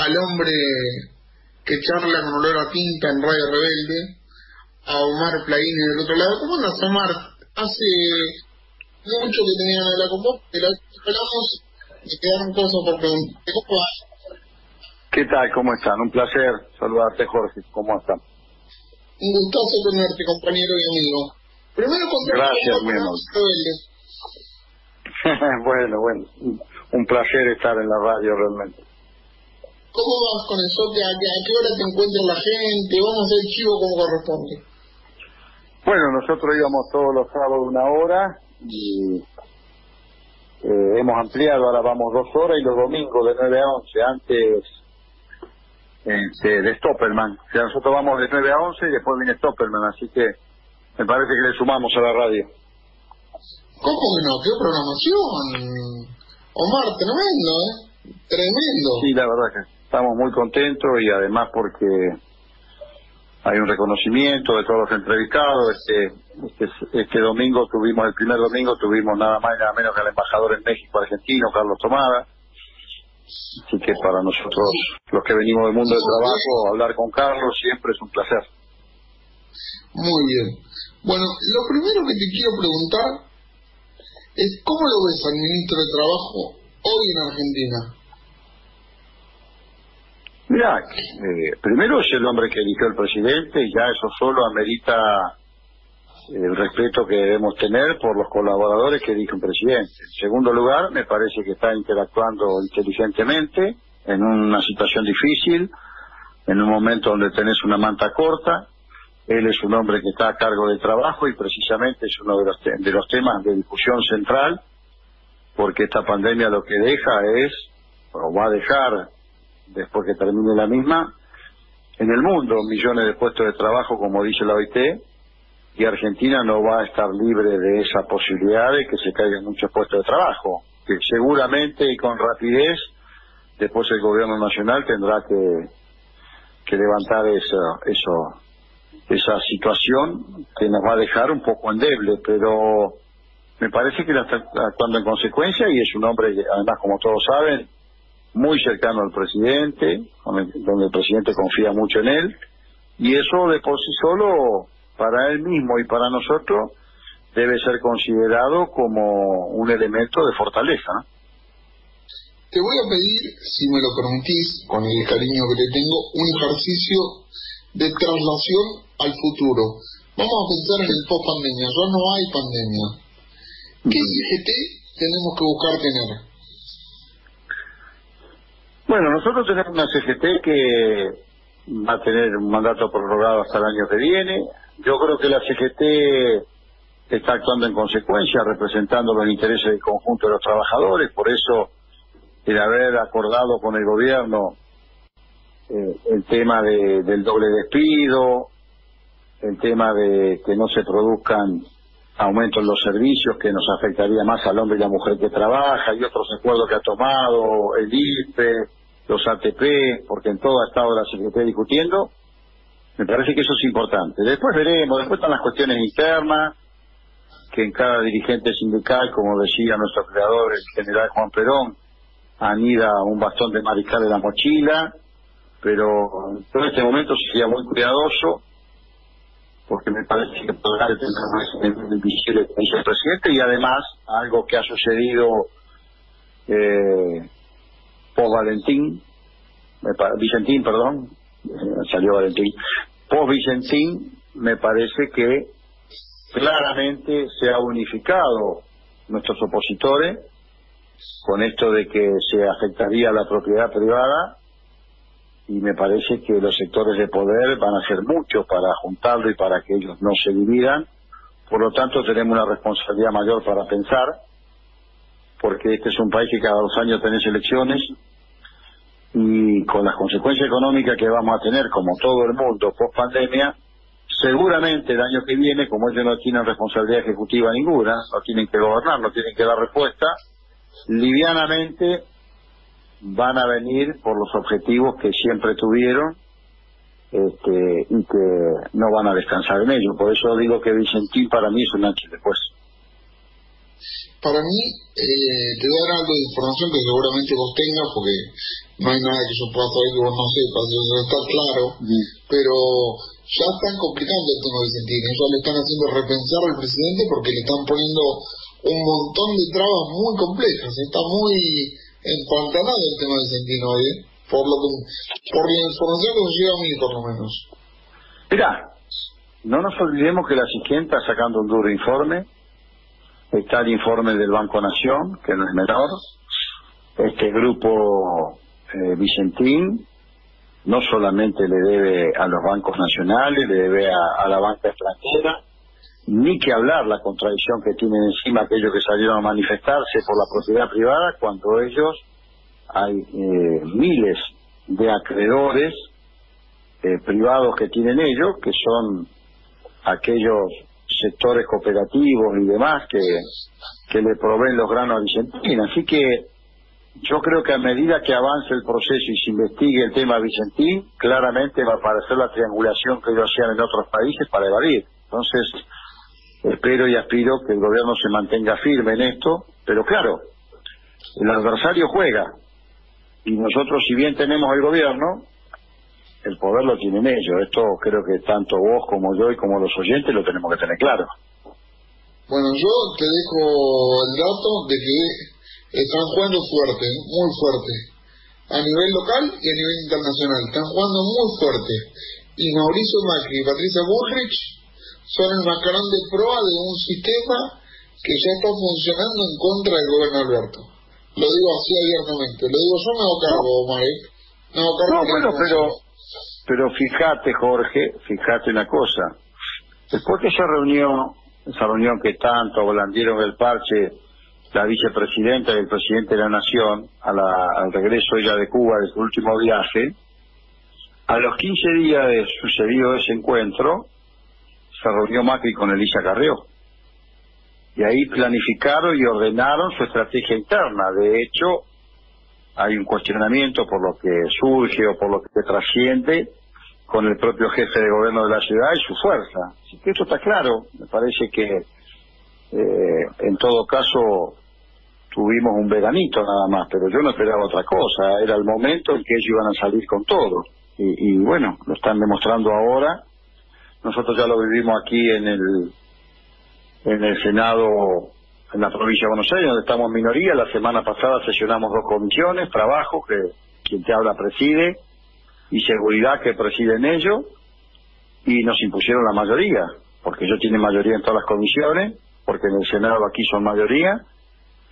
al hombre que charla con olor a tinta en Radio Rebelde, a Omar Plaini del otro lado. ¿Cómo andas, Omar? Hace mucho que tenían la vos, pero hablamos y quedaron cosas por preguntar. ¿Cómo vas? ¿Qué tal? ¿Cómo están? Un placer saludarte, Jorge. ¿Cómo están? Un gustazo tenerte, compañero y amigo. Primero, Gracias, mi amor. bueno, bueno. Un placer estar en la radio realmente. ¿Cómo vas con eso? ¿A qué hora te encuentra la gente? Vamos a hacer chivo como corresponde. Bueno, nosotros íbamos todos los sábados una hora y eh, hemos ampliado, ahora vamos dos horas y los domingos de 9 a 11, antes este, de Stopperman. O sea, nosotros vamos de 9 a 11 y después viene Stopperman, así que me parece que le sumamos a la radio. ¿Cómo que no? ¿Qué programación? Omar, tremendo, ¿eh? Tremendo. Sí, la verdad que estamos muy contentos y además porque hay un reconocimiento de todos los entrevistados. Este, este, este domingo tuvimos, el primer domingo tuvimos nada más nada menos que al embajador en México argentino, Carlos Tomada. Así que para nosotros, los que venimos del mundo del trabajo, hablar con Carlos siempre es un placer. Muy bien. Bueno, lo primero que te quiero preguntar es cómo lo ves al ministro de Trabajo hoy en Argentina. Mira, eh, primero es el hombre que eligió el presidente y ya eso solo amerita eh, el respeto que debemos tener por los colaboradores que elige un presidente. En segundo lugar, me parece que está interactuando inteligentemente en una situación difícil, en un momento donde tenés una manta corta. Él es un hombre que está a cargo del trabajo y precisamente es uno de los, de los temas de discusión central, porque esta pandemia lo que deja es, o va a dejar después que termine la misma, en el mundo millones de puestos de trabajo, como dice la OIT, y Argentina no va a estar libre de esa posibilidad de que se caigan muchos puestos de trabajo, que seguramente y con rapidez después el gobierno nacional tendrá que, que levantar eso, eso, esa situación que nos va a dejar un poco endeble, pero me parece que él está actuando en consecuencia y es un hombre, además como todos saben, muy cercano al presidente, donde el presidente confía mucho en él, y eso de por sí solo, para él mismo y para nosotros, debe ser considerado como un elemento de fortaleza. Te voy a pedir, si me lo permitís, con el cariño que le tengo, un ejercicio de traslación al futuro. Vamos a pensar en el post-pandemia, ya no hay pandemia. ¿Qué IGT tenemos que buscar tener? Bueno, nosotros tenemos una CGT que va a tener un mandato prorrogado hasta el año que viene. Yo creo que la CGT está actuando en consecuencia, representando los intereses del conjunto de los trabajadores. Por eso, el haber acordado con el gobierno eh, el tema de, del doble despido, el tema de que no se produzcan aumentos en los servicios que nos afectaría más al hombre y la mujer que trabaja y otros acuerdos que ha tomado el IFE, los ATP, porque en todo ha estado la Secretaría discutiendo. Me parece que eso es importante. Después veremos, después están las cuestiones internas, que en cada dirigente sindical, como decía nuestro creador, el general Juan Perón, anida un bastón de mariscal en la mochila, pero en este momento sería muy cuidadoso, porque me parece que podrá tener el vicepresidente y además algo que ha sucedido eh, post Valentín, Vicentín, perdón, eh, salió Valentín, post Vicentín, me parece que claramente se ha unificado nuestros opositores con esto de que se afectaría la propiedad privada y me parece que los sectores de poder van a hacer mucho para juntarlo y para que ellos no se dividan. Por lo tanto, tenemos una responsabilidad mayor para pensar, porque este es un país que cada dos años tiene elecciones y con las consecuencias económicas que vamos a tener, como todo el mundo, post pandemia, seguramente el año que viene, como ellos no tienen responsabilidad ejecutiva ninguna, no tienen que gobernar, no tienen que dar respuesta, livianamente van a venir por los objetivos que siempre tuvieron este, y que no van a descansar en ello. Por eso digo que Vicentín para mí es un antes después. Para mí, eh, te voy a dar algo de información que seguramente vos tengas, porque no hay nada que yo pueda saber que vos no sepas, eso está claro, pero ya están complicando el tema Vicentino, ya le están haciendo repensar al presidente porque le están poniendo un montón de trabas muy complejas, está muy empantanado el tema Vicentino hoy, ¿eh? por, lo por la información que nos llega a mí por lo menos. Mira, no nos olvidemos que la CIGEN está sacando un duro informe, está el informe del Banco Nación, que no es menor, este grupo eh, Vicentín no solamente le debe a los bancos nacionales, le debe a, la banca extranjera, ni que hablar la contradicción que tienen encima aquellos que salieron a manifestarse por la propiedad privada, cuando ellos hay eh, miles de acreedores eh, privados que tienen ellos, que son aquellos sectores cooperativos y demás que, que le proveen los granos a Vicentín. Así que yo creo que a medida que avance el proceso y se investigue el tema Vicentín, claramente va a aparecer la triangulación que ellos hacían en otros países para evadir. Entonces, espero y aspiro que el gobierno se mantenga firme en esto, pero claro, el adversario juega. Y nosotros, si bien tenemos el gobierno, el poder lo tienen ellos. Esto creo que tanto vos como yo y como los oyentes lo tenemos que tener claro. Bueno, yo te dejo el dato de que están jugando fuerte, muy fuerte, a nivel local y a nivel internacional. Están jugando muy fuerte. Y Mauricio Macri y Patricia Bullrich son el más grande proa de un sistema que ya está funcionando en contra del gobierno Alberto. Lo digo así abiertamente. Lo digo yo, me hago cargo, Marek. No, bueno, pero pero fíjate, Jorge, fíjate una cosa. Después que se reunió, esa reunión que tanto volandieron el parche la vicepresidenta y el presidente de la Nación al regreso ella de Cuba de su último viaje, a los 15 días de sucedido ese encuentro, se reunió Macri con Elisa Carrió. Y ahí planificaron y ordenaron su estrategia interna. De hecho, hay un cuestionamiento por lo que surge o por lo que trasciende con el propio jefe de gobierno de la ciudad y su fuerza. Así que esto está claro. Me parece que eh, en todo caso tuvimos un veranito nada más, pero yo no esperaba otra cosa. Era el momento en que ellos iban a salir con todo. Y, y bueno, lo están demostrando ahora. Nosotros ya lo vivimos aquí en el en el Senado en la provincia de Buenos Aires, donde estamos en minoría. La semana pasada sesionamos dos comisiones, trabajo, que quien te habla preside, y seguridad que presiden ellos, y nos impusieron la mayoría, porque ellos tienen mayoría en todas las comisiones, porque en el Senado aquí son mayoría,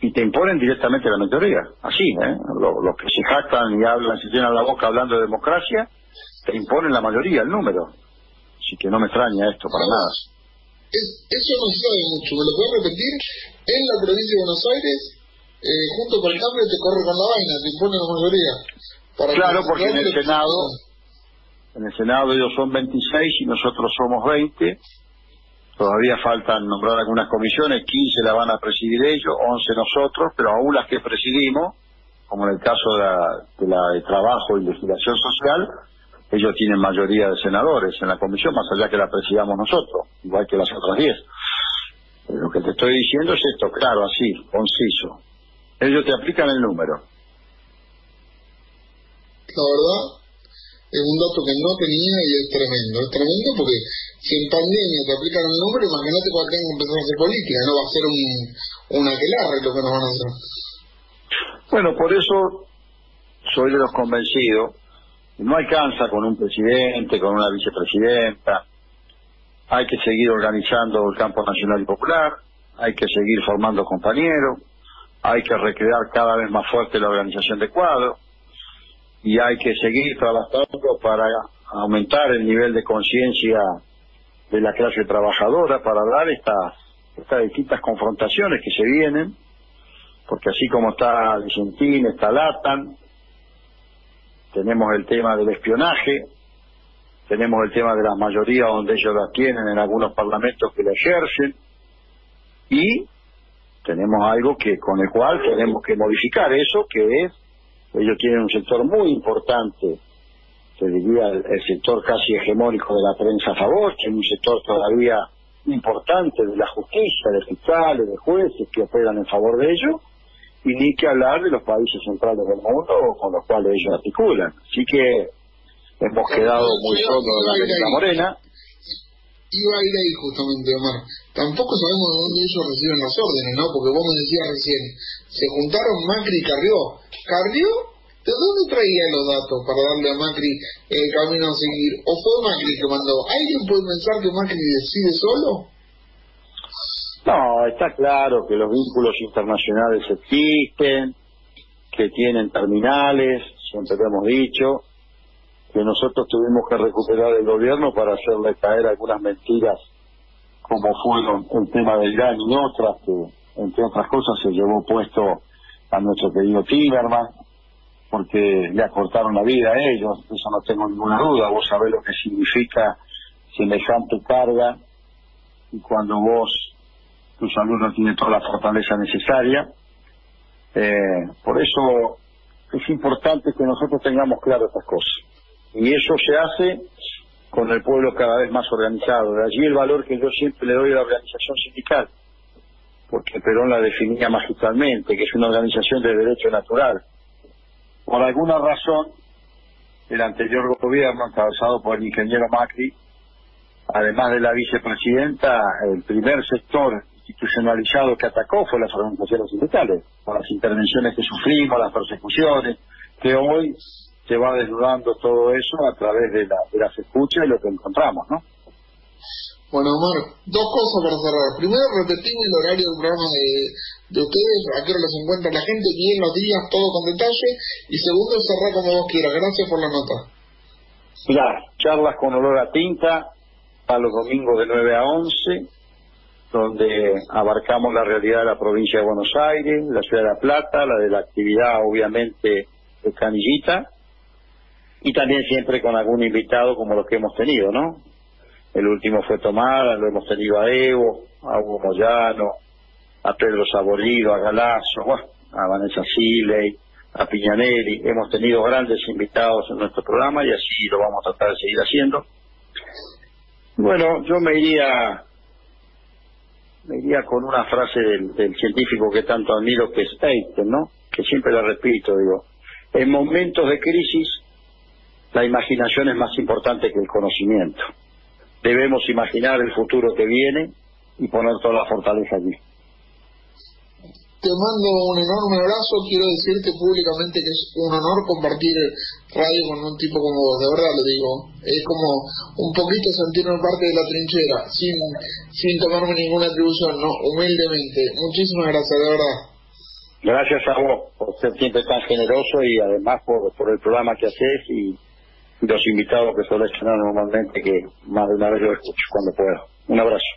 y te imponen directamente la mayoría. Así, ¿eh? Los, que se jactan y hablan, se llenan la boca hablando de democracia, te imponen la mayoría, el número. Así que no me extraña esto para nada. Eso no se sabe mucho, ¿me lo puedes repetir? En la provincia de Buenos Aires, eh, junto con el cambio te corre con la vaina, te imponen la mayoría claro, porque en el Senado, en el Senado ellos son 26 y nosotros somos 20. Todavía faltan nombrar algunas comisiones, 15 la van a presidir ellos, 11 nosotros, pero aún las que presidimos, como en el caso de la, de Trabajo y Legislación Social, ellos tienen mayoría de senadores en la comisión, más allá que la presidamos nosotros, igual que las otras 10. Lo que te estoy diciendo es esto, claro, así, conciso. Ellos te aplican el número la verdad, es un dato que no tenía y es tremendo. Es tremendo porque si en pandemia te aplican el número, imagínate cuando tengan que empezar a hacer política, no va a ser un, un aquelarre lo que nos van a hacer. Bueno, por eso soy de los convencidos. No alcanza con un presidente, con una vicepresidenta. Hay que seguir organizando el campo nacional y popular. Hay que seguir formando compañeros. Hay que recrear cada vez más fuerte la organización de cuadros y hay que seguir trabajando para aumentar el nivel de conciencia de la clase trabajadora para dar estas estas distintas confrontaciones que se vienen, porque así como está Vicentín, está Latan, tenemos el tema del espionaje, tenemos el tema de las mayorías donde ellos la tienen en algunos parlamentos que la ejercen, y tenemos algo que con el cual tenemos que modificar eso, que es ellos tienen un sector muy importante, te diría el, sector casi hegemónico de la prensa a favor, tiene un sector todavía importante de la justicia, de fiscales, de jueces que operan en favor de ellos, y ni que hablar de los países centrales del mundo con los cuales ellos articulan. Así que hemos quedado muy solos en la América Morena. Iba a ir ahí justamente, Omar. Tampoco sabemos de dónde ellos reciben las órdenes, ¿no? Porque vos me decías recién, se juntaron Macri y Carrió. ¿Carrió? ¿De dónde traía los datos para darle a Macri el camino a seguir? ¿O fue Macri que mandó? ¿Alguien puede pensar que Macri decide solo? Está claro que los vínculos internacionales existen, que tienen terminales, siempre lo hemos dicho, que nosotros tuvimos que recuperar el gobierno para hacerle caer algunas mentiras, como fueron el tema del GAN y otras, que entre otras cosas se llevó puesto a nuestro querido Tiberman, porque le acortaron la vida a ellos, eso no tengo ninguna duda, vos sabés lo que significa semejante carga, y cuando vos, tu salud no tiene toda la fortaleza necesaria, eh, por eso es importante que nosotros tengamos claro estas cosas. Y eso se hace con el pueblo cada vez más organizado. De allí el valor que yo siempre le doy a la organización sindical, porque Perón la definía magistralmente, que es una organización de derecho natural. Por alguna razón, el anterior gobierno, encabezado por el ingeniero Macri, además de la vicepresidenta, el primer sector institucionalizado que atacó fue las organizaciones sindicales, por las intervenciones que sufrimos, las persecuciones, que hoy se va desnudando todo eso a través de, la, de las escuchas y lo que encontramos, ¿no? Bueno, Omar, dos cosas para cerrar. Primero, repetimos el horario del programa de, de ustedes, a qué hora los encuentra la gente, bien los días, todo con detalle. Y segundo, cerrar como vos quieras. Gracias por la nota. Ya, charlas con olor a tinta a los domingos de 9 a 11, donde abarcamos la realidad de la provincia de Buenos Aires, la ciudad de La Plata, la de la actividad, obviamente, de Canillita y también siempre con algún invitado como los que hemos tenido, ¿no? El último fue Tomada, lo hemos tenido a Evo, a Hugo Moyano, a Pedro Saborido, a Galazo, a Vanessa Siley, a Piñanelli. Hemos tenido grandes invitados en nuestro programa y así lo vamos a tratar de seguir haciendo. Bueno, yo me iría me iría con una frase del, científico que tanto admiro, que es Einstein, ¿no? Que siempre la repito, digo, en momentos de crisis la imaginación es más importante que el conocimiento. Debemos imaginar el futuro que viene y poner toda la fortaleza allí. Te mando un enorme abrazo, quiero decirte públicamente que es un honor compartir radio con un tipo como vos, de verdad lo digo. Es como un poquito sentirme parte de la trinchera, sin, sin tomarme ninguna atribución, no, humildemente. Muchísimas gracias, de verdad. Gracias a vos por ser siempre tan generoso y además por, por el programa que haces y los invitados que suelo estrenar normalmente, que más de una vez lo escucho cuando puedo. Un abrazo.